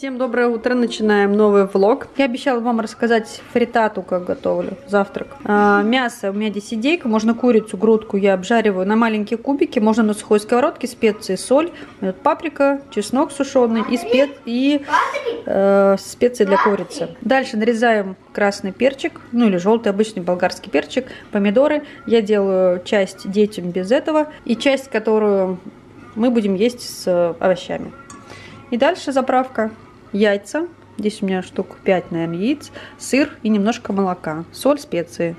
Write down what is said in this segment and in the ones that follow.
Всем доброе утро, начинаем новый влог. Я обещала вам рассказать фритату, как готовлю, завтрак. А, мясо, у меня здесь идейка, можно курицу, грудку я обжариваю на маленькие кубики, можно на сухой сковородке, специи, соль, паприка, чеснок сушеный и, спе... и э, специи для курицы. Дальше нарезаем красный перчик, ну или желтый обычный болгарский перчик, помидоры. Я делаю часть детям без этого и часть, которую мы будем есть с овощами. И дальше заправка яйца. Здесь у меня штук 5, наверное, яиц, сыр и немножко молока, соль, специи.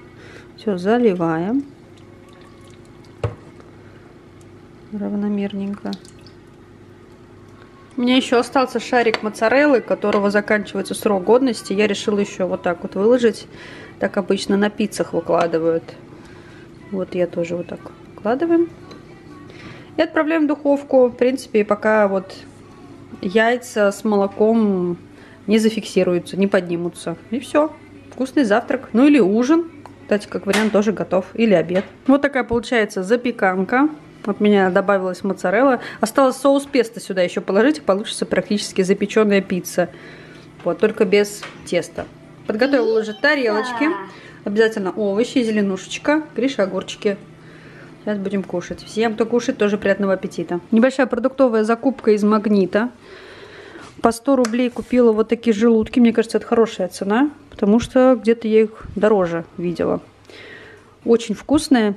Все, заливаем. Равномерненько. У меня еще остался шарик моцареллы, которого заканчивается срок годности. Я решила еще вот так вот выложить. Так обычно на пиццах выкладывают. Вот я тоже вот так выкладываем. И отправляем в духовку. В принципе, пока вот яйца с молоком не зафиксируются, не поднимутся. И все. Вкусный завтрак. Ну или ужин. Кстати, как вариант тоже готов. Или обед. Вот такая получается запеканка. От меня добавилась моцарелла. Осталось соус песто сюда еще положить, и получится практически запеченная пицца. Вот, только без теста. Подготовила уже тарелочки. Обязательно овощи, зеленушечка, Гриша огурчики. Сейчас будем кушать. Всем, кто кушает, тоже приятного аппетита. Небольшая продуктовая закупка из магнита. По 100 рублей купила вот такие желудки. Мне кажется, это хорошая цена, потому что где-то я их дороже видела. Очень вкусные.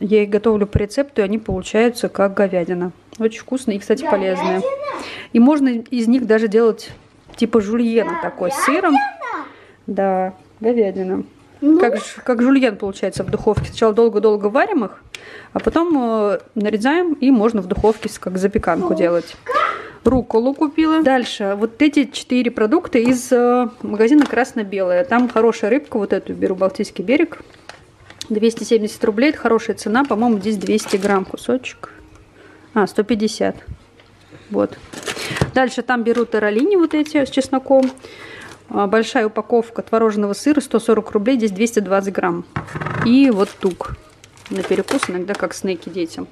Я их готовлю по рецепту, и они получаются как говядина. Очень вкусные и, кстати, полезные. И можно из них даже делать типа жульена такой с сыром. Да, говядина. Ну. Как, как жульен получается в духовке. Сначала долго-долго варим их, а потом э, нарезаем и можно в духовке как запеканку делать. Руколу купила. Дальше вот эти четыре продукта из э, магазина красно-белая. Там хорошая рыбка, вот эту беру Балтийский берег. 270 рублей, это хорошая цена. По-моему, здесь 200 грамм кусочек. А, 150. Вот. Дальше там беру таралини вот эти с чесноком. А, большая упаковка творожного сыра, 140 рублей, здесь 220 грамм. И вот тук на перекус, иногда как снеки детям.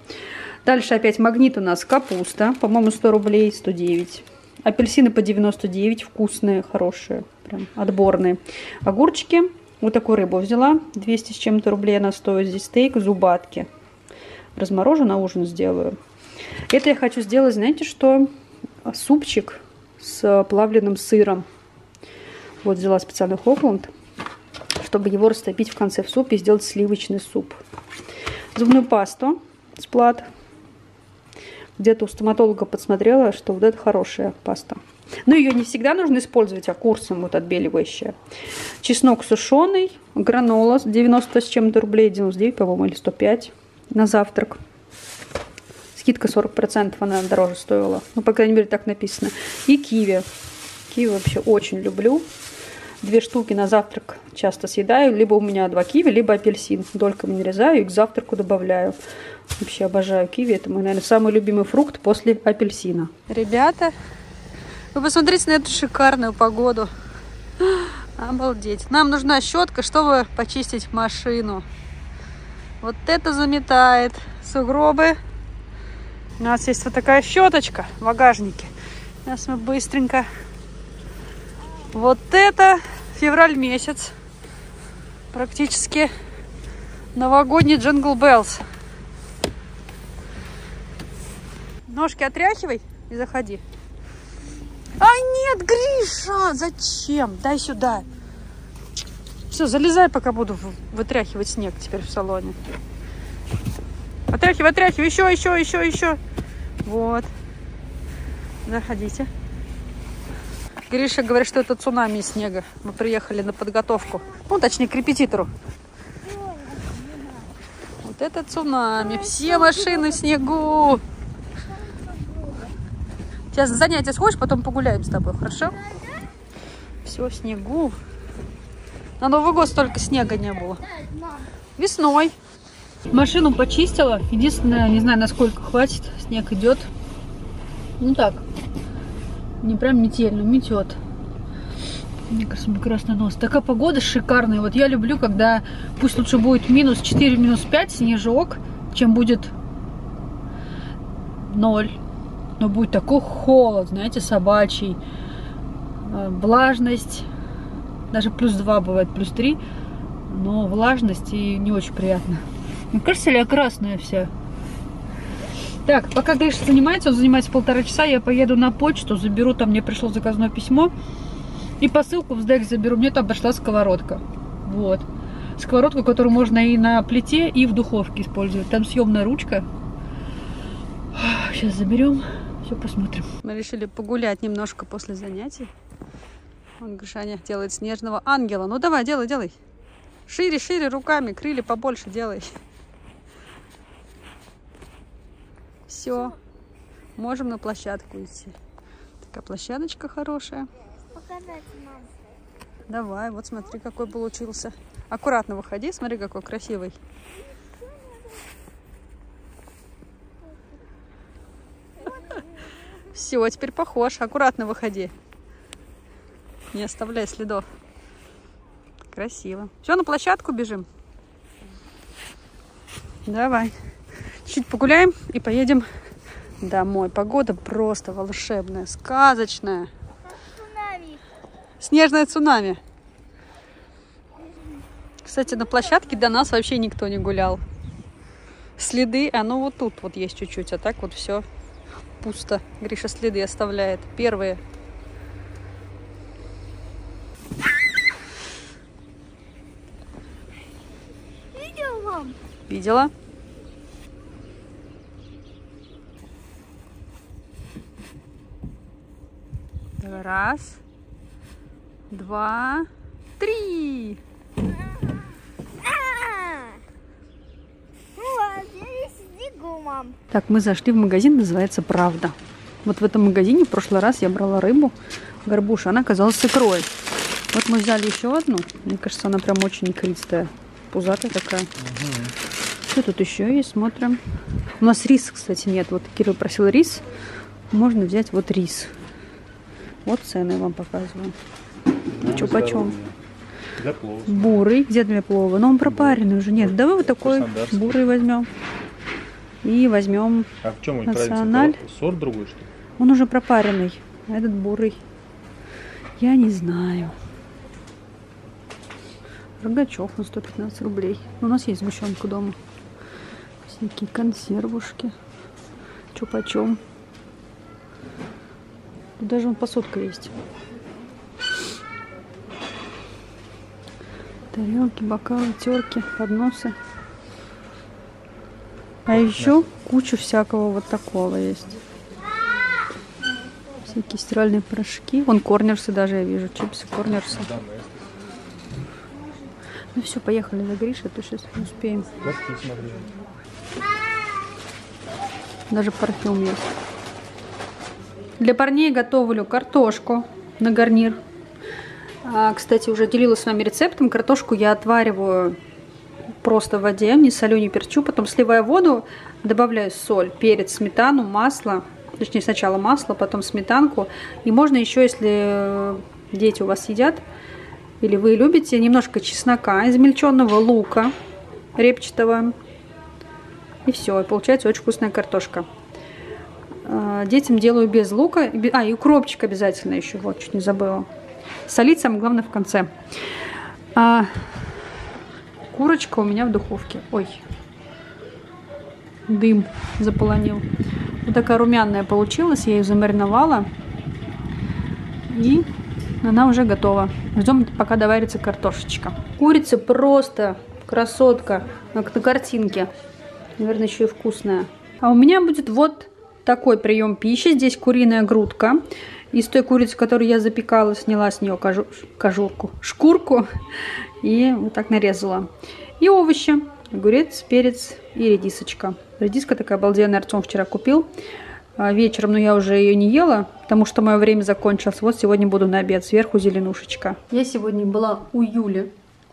Дальше опять магнит у нас капуста, по-моему 100 рублей, 109. Апельсины по 99, вкусные, хорошие, прям отборные. Огурчики, вот такую рыбу взяла, 200 с чем-то рублей она стоит. Здесь стейк, зубатки. Разморожу, на ужин сделаю. Это я хочу сделать, знаете что? Супчик с плавленным сыром. Вот взяла специальный Хохланд, чтобы его растопить в конце в супе и сделать сливочный суп. Зубную пасту сплат. Где-то у стоматолога подсмотрела, что вот это хорошая паста. Но ее не всегда нужно использовать, а курсом вот отбеливающая. Чеснок сушеный, гранола 90 с чем-то рублей, 99, по-моему, или 105 на завтрак. Скидка 40%, она дороже стоила. Ну, по крайней мере, так написано. И киви. Киви вообще очень люблю две штуки на завтрак часто съедаю. Либо у меня два киви, либо апельсин. Дольками нарезаю и к завтраку добавляю. Вообще обожаю киви. Это мой, наверное, самый любимый фрукт после апельсина. Ребята, вы посмотрите на эту шикарную погоду. Обалдеть. Нам нужна щетка, чтобы почистить машину. Вот это заметает сугробы. У нас есть вот такая щеточка в багажнике. Сейчас мы быстренько вот это февраль месяц. Практически новогодний Jingle Bells. Ножки отряхивай и заходи. А нет, Гриша, зачем? Дай сюда. Все, залезай, пока буду вытряхивать снег теперь в салоне. Отряхивай, отряхивай, еще, еще, еще, еще. Вот. Заходите. Гриша говорит, что это цунами снега. Мы приехали на подготовку. Ну, точнее, к репетитору. Вот это цунами. Все машины в снегу. Сейчас занятия сходишь, потом погуляем с тобой, хорошо? Все в снегу. На Новый год столько снега не было. Весной. Машину почистила. Единственное, не знаю, насколько хватит. Снег идет. Ну так, не прям метельно, метет. Мне кажется, прекрасный нос. Такая погода шикарная. Вот я люблю, когда пусть лучше будет минус 4, минус 5 снежок, чем будет 0. Но будет такой холод, знаете, собачий. э, влажность, даже плюс 2 бывает, плюс 3, но влажность и не очень приятно. Мне кажется, ли я красная вся? Так, пока Гриша занимается, он занимается полтора часа, я поеду на почту, заберу, там мне пришло заказное письмо, и посылку в СДЭК заберу, мне там дошла сковородка. Вот. Сковородку, которую можно и на плите, и в духовке использовать. Там съемная ручка. Сейчас заберем, все посмотрим. Мы решили погулять немножко после занятий. Он Гришаня делает снежного ангела. Ну давай, делай, делай. Шире, шире руками, крылья побольше делай. Все. Можем на площадку идти. Такая площадочка хорошая. Показать, мам. Давай, вот смотри, какой получился. Аккуратно выходи, смотри, какой красивый. Все, теперь похож. Аккуратно выходи. Не оставляй следов. Красиво. Все, на площадку бежим. Давай. Чуть погуляем и поедем домой. Погода просто волшебная, сказочная. Цунами. Снежное цунами. Кстати, на площадке до нас вообще никто не гулял. Следы, оно вот тут вот есть чуть-чуть, а так вот все пусто. Гриша следы оставляет. Первые. Видела? Раз, два, три. Так, мы зашли в магазин, называется «Правда». Вот в этом магазине в прошлый раз я брала рыбу, горбуша, она оказалась с икрой. Вот мы взяли еще одну. Мне кажется, она прям очень икристая. Пузатая такая. Что тут еще есть? Смотрим. У нас рис, кстати, нет. Вот Кира просил рис. Можно взять вот рис. Вот цены вам показываю. Что почем? Для плова. Бурый. Где для плова? Но он пропаренный уже. Нет, давай вот такой бурый возьмем. И возьмем А в чем Националь. разница? Сорт другой, что ли? Он уже пропаренный, а этот бурый. Я не знаю. Рогачев на 115 рублей. У нас есть сгущенка дома. Всякие консервушки. Чё почем. Даже вон посудка есть. Тарелки, бокалы, терки, подносы. А еще куча всякого вот такого есть. Всякие стиральные порошки. Вон корнерсы даже я вижу. Чипсы, корнерсы. Ну все, поехали за Гришей, а то сейчас не успеем. Даже парфюм есть. Для парней готовлю картошку на гарнир. А, кстати, уже делилась с вами рецептом. Картошку я отвариваю просто в воде, не солю, не перчу. Потом сливаю воду, добавляю соль, перец, сметану, масло. Точнее, сначала масло, потом сметанку. И можно еще, если э, дети у вас едят, или вы любите, немножко чеснока, измельченного лука репчатого. И все, получается очень вкусная картошка. А, Детям делаю без лука. А, и укропчик обязательно еще. Вот, чуть не забыла. Солить самое главное в конце. А, курочка у меня в духовке. Ой. Дым заполонил. Вот такая румяная получилась. Я ее замариновала. И она уже готова. Ждем, пока доварится картошечка. Курица просто красотка. Как на картинке. Наверное, еще и вкусная. А у меня будет вот такой прием пищи. Здесь куриная грудка. Из той курицы, которую я запекала, сняла с нее кожу- кожурку, шкурку. И вот так нарезала. И овощи. Огурец, перец и редисочка. Редиска такая обалденная. Артем вчера купил. А, Вечером, но я уже ее не ела, потому что мое время закончилось. Вот сегодня буду на обед. Сверху зеленушечка. Я сегодня была у Юли.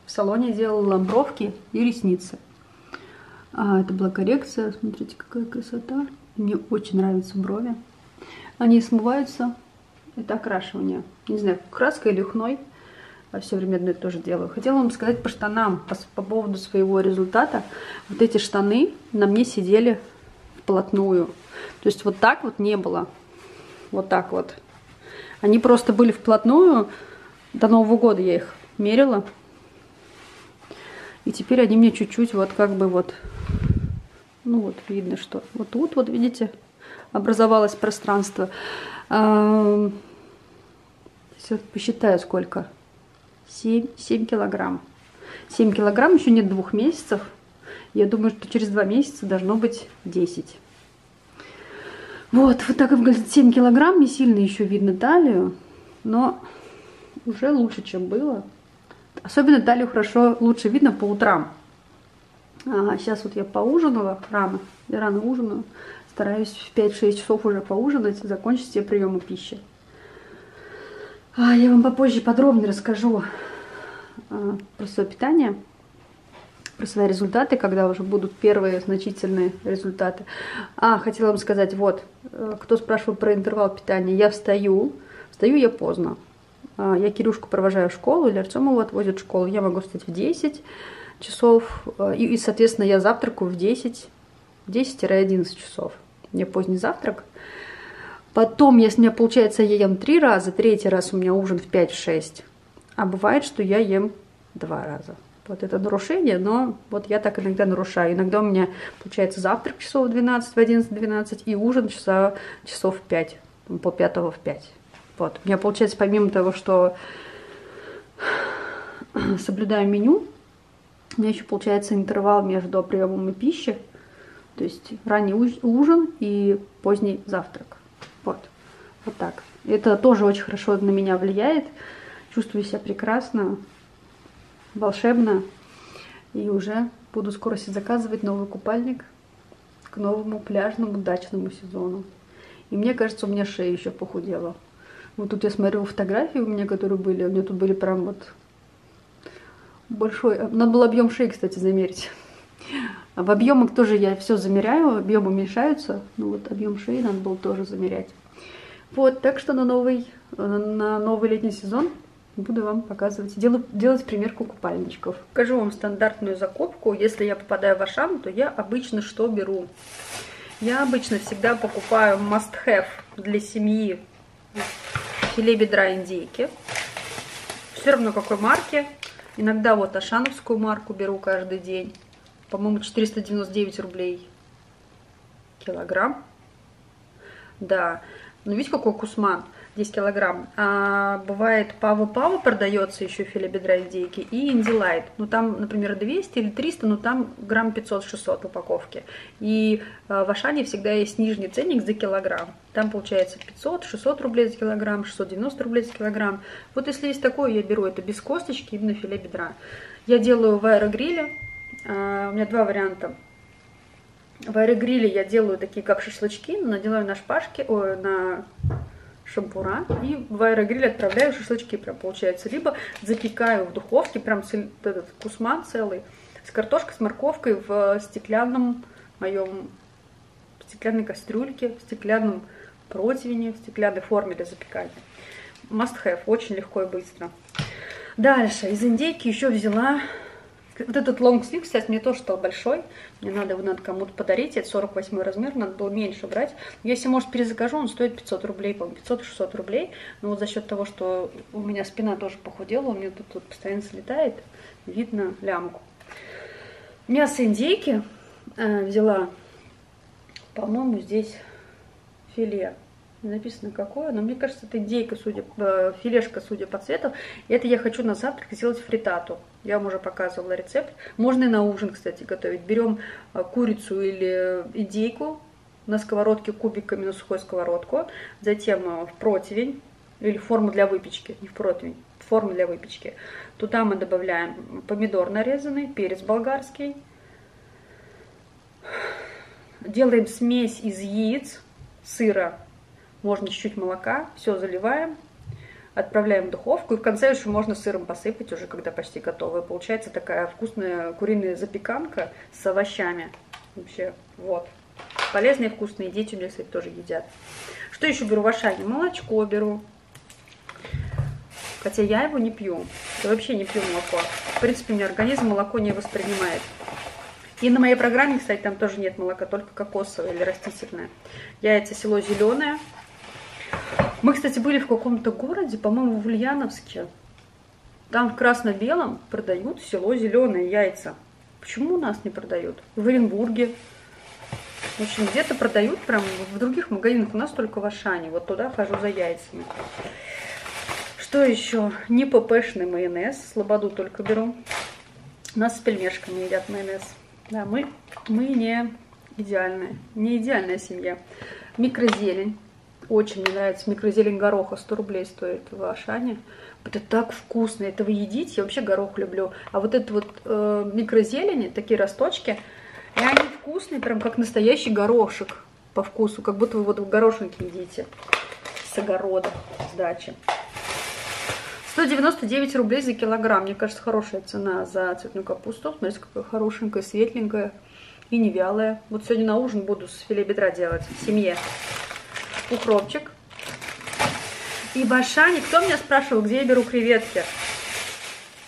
В салоне делала бровки и ресницы. А, это была коррекция. Смотрите, какая красота. Мне очень нравятся брови. Они смываются. Это окрашивание. Не знаю, краской или хной. А все время одно и то делаю. Хотела вам сказать по штанам, по, по поводу своего результата. Вот эти штаны на мне сидели вплотную. То есть вот так вот не было. Вот так вот. Они просто были вплотную. До Нового года я их мерила. И теперь они мне чуть-чуть вот как бы вот, ну вот видно, что вот тут вот видите, образовалось пространство. А, сейчас посчитаю сколько. 7, 7 килограмм. 7 килограмм еще нет двух месяцев. Я думаю, что через два месяца должно быть 10. Вот, вот так выглядит 7 килограмм. Не сильно еще видно талию, но уже лучше, чем было. Особенно талию хорошо, лучше видно по утрам. Сейчас вот я поужинала рано, я рано ужинаю. Стараюсь в 5-6 часов уже поужинать, закончить все приемы пищи. А, я вам попозже подробнее расскажу а, про свое питание про свои результаты, когда уже будут первые значительные результаты. А, хотела вам сказать, вот, э, кто спрашивал про интервал питания, я встаю, встаю я поздно. А, я Кирюшку провожаю в школу, или Артем его отвозит в школу, я могу встать в 10 часов, э, и, и соответственно, я завтракаю в 10, 10-11 часов. У меня поздний завтрак. Потом, если у меня получается, я ем три раза, третий раз у меня ужин в 5-6. А бывает, что я ем два раза вот это нарушение, но вот я так иногда нарушаю. Иногда у меня получается завтрак часов в 12, в 11, 12 и ужин часа, часов в 5, пол пятого в 5. Вот. У меня получается помимо того, что соблюдаю меню, у меня еще получается интервал между приемом пищи, то есть ранний ужин и поздний завтрак. Вот, вот так. Это тоже очень хорошо на меня влияет. Чувствую себя прекрасно, волшебно. И уже буду скоро себе заказывать новый купальник к новому пляжному дачному сезону. И мне кажется, у меня шея еще похудела. Вот тут я смотрю фотографии у меня, которые были. У меня тут были прям вот большой. Надо было объем шеи, кстати, замерить. В объемах тоже я все замеряю, объемы уменьшаются. Ну вот объем шеи надо было тоже замерять. Вот, так что на новый, на новый летний сезон буду вам показывать, делать, делать примерку купальничков. Покажу вам стандартную закупку. Если я попадаю в Ашан, то я обычно что беру? Я обычно всегда покупаю must-have для семьи филе бедра индейки. Все равно какой марки. Иногда вот ашановскую марку беру каждый день. По-моему, 499 рублей килограмм. Да. Ну, видите, какой кусман? 10 килограмм. А, бывает пава-пава продается еще филе бедра индейки и индилайт. Ну там, например, 200 или 300, но там грамм 500-600 в упаковке. И а, в Ашане всегда есть нижний ценник за килограмм. Там получается 500-600 рублей за килограмм, 690 рублей за килограмм. Вот если есть такое, я беру это без косточки, именно филе бедра. Я делаю в аэрогриле. А, у меня два варианта. В аэрогриле я делаю такие как шашлычки, наделаю на шпажке, о, на шампура и в аэрогриль отправляю шашлычки прям получается. Либо запекаю в духовке прям этот кусман целый с картошкой, с морковкой в стеклянном моем стеклянной кастрюльке, в стеклянном противне, в стеклянной форме для запекания. Must have, очень легко и быстро. Дальше, из индейки еще взяла вот этот sleeve, кстати, мне тоже стал большой. Мне надо его надо кому-то подарить. Это 48 размер, надо было меньше брать. Если, может, перезакажу, он стоит 500 рублей, по-моему, 500-600 рублей. Но вот за счет того, что у меня спина тоже похудела, у меня тут, тут постоянно слетает, видно лямку. Мясо индейки э, взяла, по-моему, здесь филе написано какое, но мне кажется, это индейка, судя, э, филешка, судя по цвету. Это я хочу на завтрак сделать фритату. Я вам уже показывала рецепт. Можно и на ужин, кстати, готовить. Берем э, курицу или индейку на сковородке кубиками на сухую сковородку, затем э, в противень или форму для выпечки, не в противень, в форму для выпечки. Туда мы добавляем помидор нарезанный, перец болгарский. Делаем смесь из яиц, сыра, можно чуть-чуть молока, все заливаем, отправляем в духовку. И в конце еще можно сыром посыпать, уже когда почти готово. Получается такая вкусная куриная запеканка с овощами. Вообще, вот. Полезные, вкусные. Дети у меня, кстати, тоже едят. Что еще беру в Ашане? Молочко беру. Хотя я его не пью. Я вообще не пью молоко. В принципе, у меня организм молоко не воспринимает. И на моей программе, кстати, там тоже нет молока, только кокосовое или растительное. Яйца село зеленое. Мы, кстати, были в каком-то городе, по-моему, в Ульяновске. Там в красно-белом продают село зеленые яйца. Почему у нас не продают? В Оренбурге. В общем, где-то продают прям в других магазинах. У нас только в Ашане. Вот туда хожу за яйцами. Что еще? Не ППшный майонез. Слободу только беру. У нас с пельмешками едят майонез. Да, мы, мы не идеальная. Не идеальная семья. Микрозелень. Очень мне нравится микрозелень гороха. 100 рублей стоит в Ашане. Это так вкусно. Это вы едите. Я вообще горох люблю. А вот это вот э, микрозелени, такие росточки, и они вкусные, прям как настоящий горошек по вкусу. Как будто вы вот горошинки едите с огорода, с дачи. 199 рублей за килограмм. Мне кажется, хорошая цена за цветную капусту. Смотрите, какая хорошенькая, светленькая и не вялая. Вот сегодня на ужин буду с филе бедра делать в семье. Укропчик. И в Ашане, кто меня спрашивал, где я беру креветки?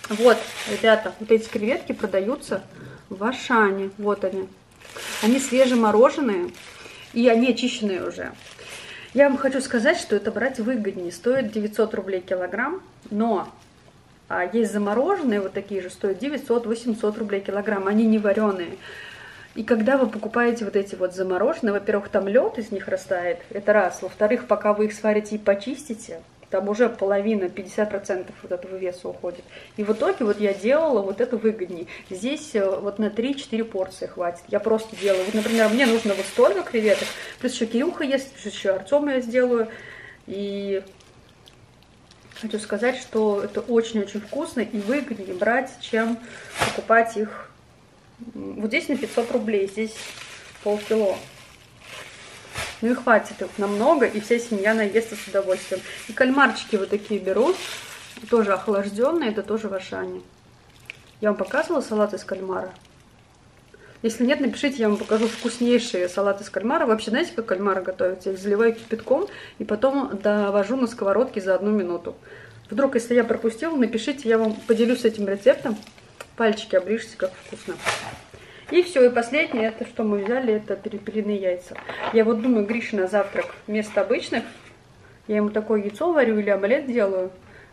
Вот, ребята, вот эти креветки продаются в Ашане. Вот они. Они свежемороженые и они очищенные уже. Я вам хочу сказать, что это брать выгоднее. Стоит 900 рублей килограмм, но а есть замороженные, вот такие же, стоят 900-800 рублей килограмм. Они не вареные. И когда вы покупаете вот эти вот замороженные, во-первых, там лед из них растает, это раз. Во-вторых, пока вы их сварите и почистите, там уже половина, 50% вот этого веса уходит. И в итоге вот я делала вот это выгоднее. Здесь э, вот на 3-4 порции хватит. Я просто делаю. Вот, например, мне нужно вот столько креветок, плюс еще Кирюха есть, плюс еще Артема я сделаю. И хочу сказать, что это очень-очень вкусно и выгоднее брать, чем покупать их вот здесь на 500 рублей, здесь полкило. Ну и хватит их намного, и вся семья наестся с удовольствием. И кальмарчики вот такие беру, тоже охлажденные, это тоже в Ашане. Я вам показывала салат из кальмара? Если нет, напишите, я вам покажу вкуснейшие салаты из кальмара. Вообще, знаете, как кальмары готовятся? Я их заливаю кипятком и потом довожу на сковородке за одну минуту. Вдруг, если я пропустила, напишите, я вам поделюсь этим рецептом. Пальчики обрежьте, как вкусно. И все, и последнее, это что мы взяли, это перепелиные яйца. Я вот думаю, Гриша на завтрак вместо обычных, я ему такое яйцо варю или омлет делаю.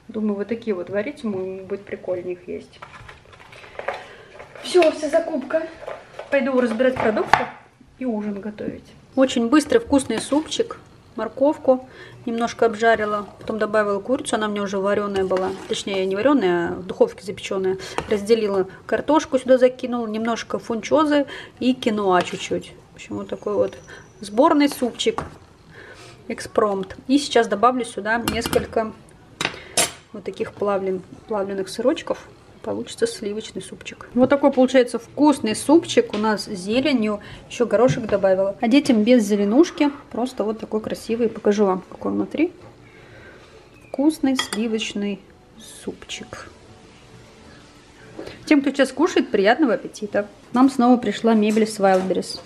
Думаю, вот такие вот варить ему, будет прикольно их есть. Все, вся закупка. Пойду разбирать продукты и ужин готовить. Очень быстрый вкусный супчик морковку немножко обжарила, потом добавила курицу, она меня уже вареная была, точнее не вареная, а в духовке запеченная. Разделила картошку сюда закинула, немножко фунчозы и киноа чуть-чуть. В общем, вот такой вот сборный супчик экспромт. И сейчас добавлю сюда несколько вот таких плавлен, плавленных сырочков получится сливочный супчик. Вот такой получается вкусный супчик у нас с зеленью. Еще горошек добавила. А детям без зеленушки. Просто вот такой красивый. Покажу вам, какой внутри. Вкусный сливочный супчик. Тем, кто сейчас кушает, приятного аппетита. Нам снова пришла мебель с Wildberries.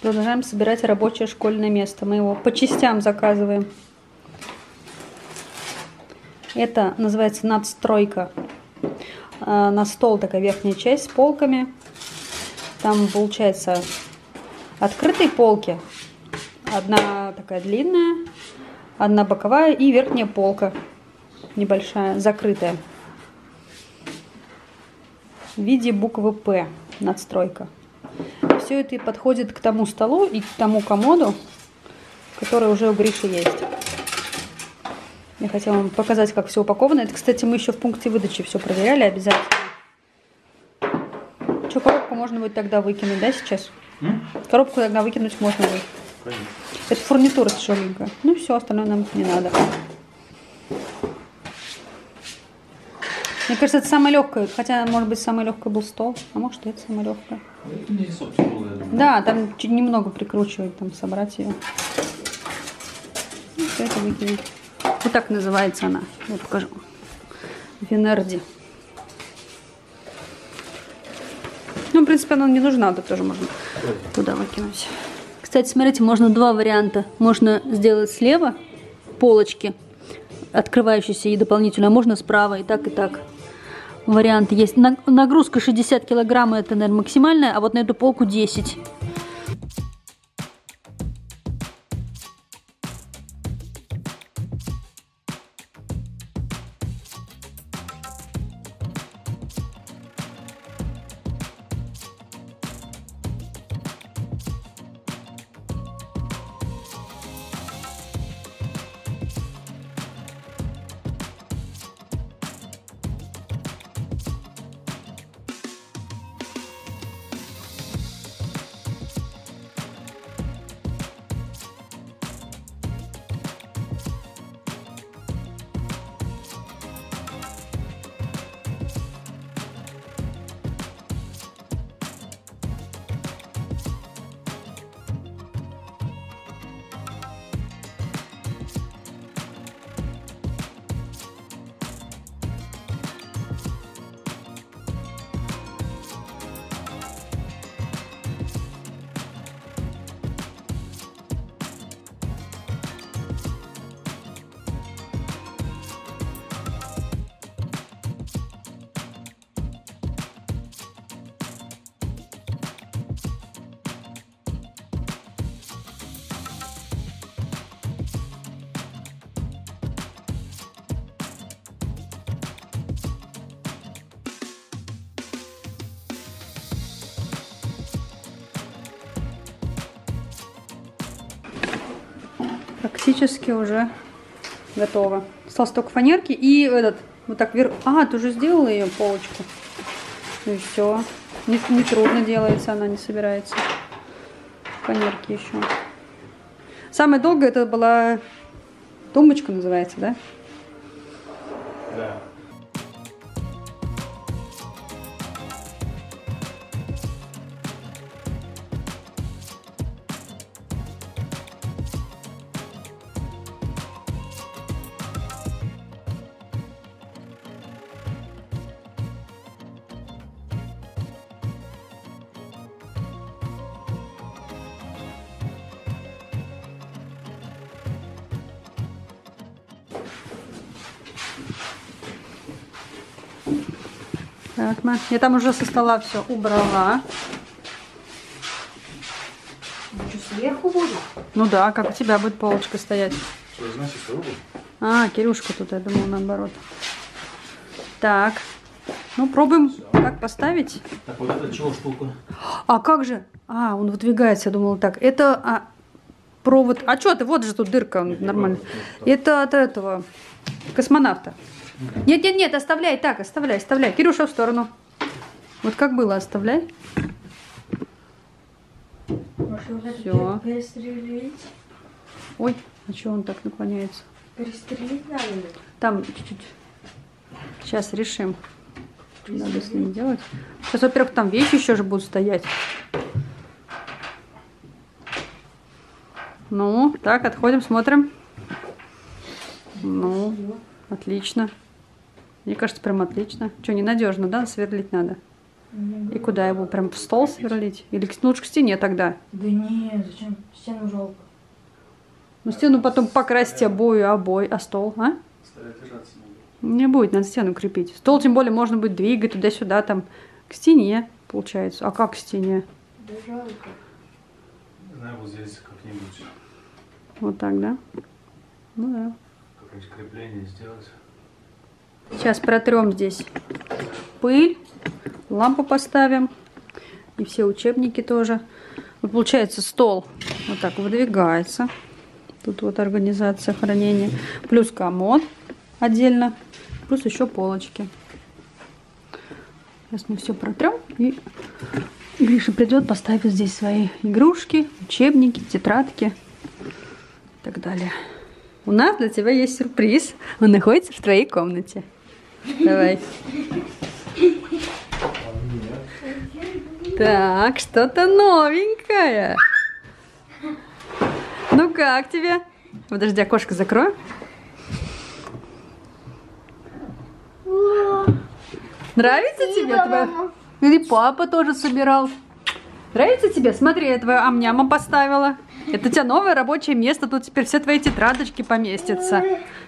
Продолжаем собирать рабочее школьное место. Мы его по частям заказываем. Это называется надстройка. А, на стол такая верхняя часть с полками. Там получается открытые полки. Одна такая длинная, одна боковая и верхняя полка небольшая, закрытая. В виде буквы П надстройка. Все это и подходит к тому столу и к тому комоду, который уже у Гриши есть. Я хотела вам показать, как все упаковано. Это, кстати, мы еще в пункте выдачи все проверяли обязательно. Что, коробку можно будет тогда выкинуть, да, сейчас? М? Коробку тогда выкинуть можно будет. Конечно. Это фурнитура тяжеленькая. Ну все, остальное нам не надо. Мне кажется, это самое легкое. Хотя, может быть, самое легкое был стол. А может, это самое легкое. Это не Да, там чуть немного прикручивать, там собрать ее. И все это выкинуть. Вот так называется она. Я покажу. Венерди. Ну, в принципе, она не нужна, это тоже можно туда выкинуть. Кстати, смотрите, можно два варианта. Можно сделать слева полочки, открывающиеся и дополнительно, а можно справа и так, и так. Варианты есть. Нагрузка 60 килограмм, это, наверное, максимальная, а вот на эту полку 10. Практически уже готово. Осталось только фанерки и этот, вот так вверх. А, ты уже сделала ее полочку. Ну и все. Не, не трудно делается, она не собирается. Фанерки еще. Самое долгое это была тумбочка называется? Да. Так, я там уже со стола все убрала. Что, сверху будет? Ну да, как у тебя будет полочка стоять. Что значит? А, Кирюшка тут, я думала наоборот. Так, ну пробуем как поставить. Так, вот это чего штука? А как же? А, он выдвигается, я думала так. Это а, провод. А что ты? Вот же тут дырка он нормально. Это от этого космонавта. Нет, нет, нет, оставляй так, оставляй, оставляй. Кирюша в сторону. Вот как было, оставляй. Перестрелить? Ой, а что он так наклоняется? Перестрелить надо? Там чуть-чуть. Сейчас решим, что надо с ним делать. Сейчас, во-первых, там вещи еще же будут стоять. Ну, так, отходим, смотрим. Ну, отлично. Мне кажется, прям отлично. Что, ненадежно, да? Сверлить надо. И куда его? Прям в стол сверлить? Или к- лучше к стене тогда? Да нет, зачем? Стену жалко. Ну, стену потом покрасить обои, обой, а стол, а? Не будет, надо стену крепить. Стол, тем более, можно будет двигать туда-сюда, там, к стене, получается. А как к стене? Да жалко. Не знаю, вот здесь как-нибудь Вот так, да? Ну да. какое-нибудь крепление сделать. Сейчас протрем здесь пыль, лампу поставим. И все учебники тоже. Вот получается стол вот так выдвигается. Тут вот организация хранения. Плюс комод отдельно. Плюс еще полочки. Сейчас мы все протрем. И Гриша придет, поставит здесь свои игрушки, учебники, тетрадки и так далее. У нас для тебя есть сюрприз. Он находится в твоей комнате. Давай. Так, что-то новенькое. Ну как тебе? Подожди, окошко закрою. Нравится тебе твоя? Или папа тоже собирал. Нравится тебе? Смотри, я твою амняма поставила. Это у тебя новое рабочее место, тут теперь все твои тетрадочки поместятся.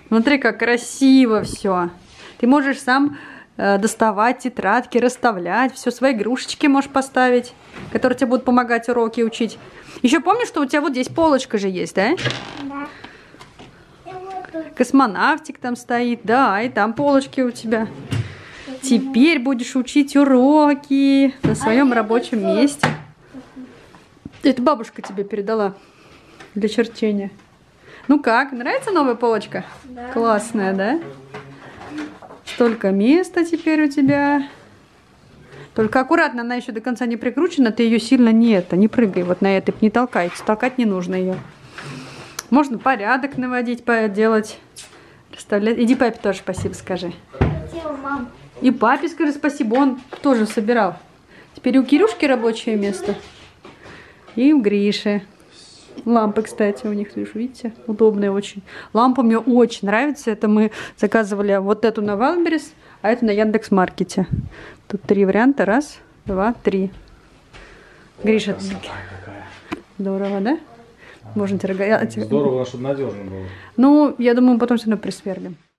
Смотри, как красиво все. Ты можешь сам э, доставать тетрадки, расставлять, все свои игрушечки можешь поставить, которые тебе будут помогать уроки учить. Еще помнишь, что у тебя вот здесь полочка же есть, да? Да. Космонавтик там стоит, да, и там полочки у тебя. Теперь будешь учить уроки на своем я рабочем хочу. месте. Это бабушка тебе передала для черчения. Ну как, нравится новая полочка? Да. Классная, да? Столько места теперь у тебя. Только аккуратно, она еще до конца не прикручена, ты ее сильно не это, не прыгай вот на этой, не толкайте, толкать не нужно ее. Можно порядок наводить, делать, расставлять. Иди папе тоже спасибо скажи. Хотела мам. И папе скажи спасибо, он тоже собирал. Теперь у Кирюшки рабочее место. И у Гриши. Лампы, кстати, у них, видишь, видите, удобные очень. Лампа мне очень нравится. Это мы заказывали вот эту на Wildberries, а эту на Яндекс Маркете. Тут три варианта. Раз, два, три. Гриша, здорово, да? Можно тебе- Здорово, чтобы надежно было. Ну, я думаю, мы потом все равно присверлим.